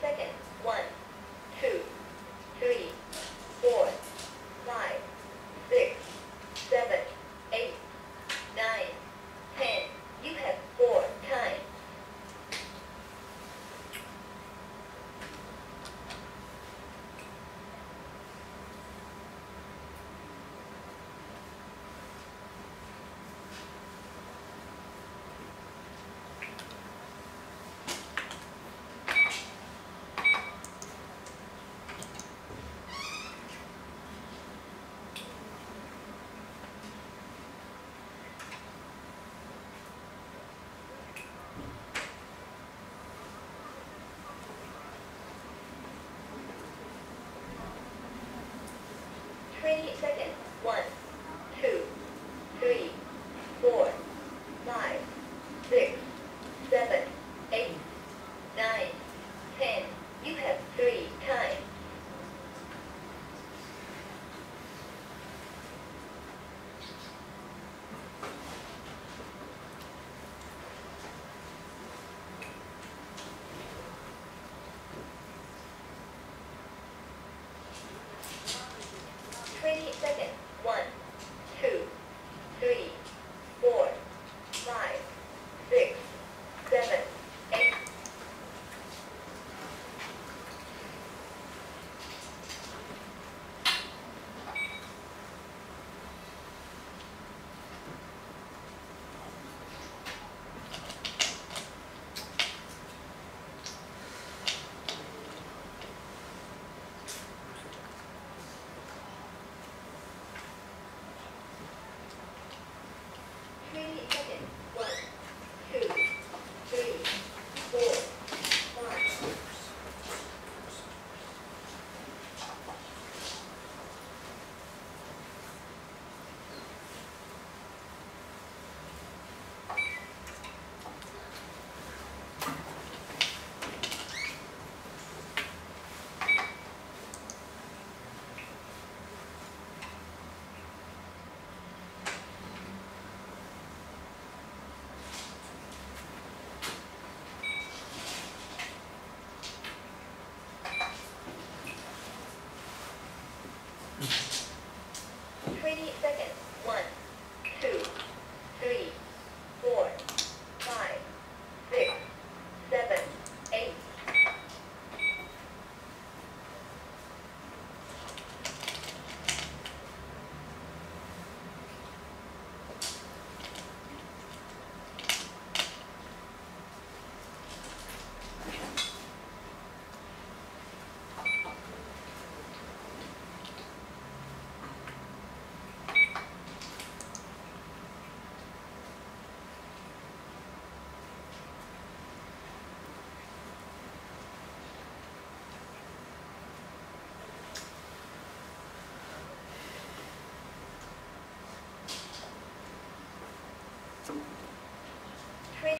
seconds. One, eight seconds. One.